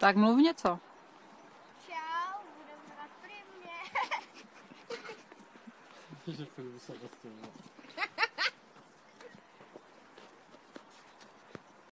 Tak mluv něco. Čau, budeme na primě. Že film.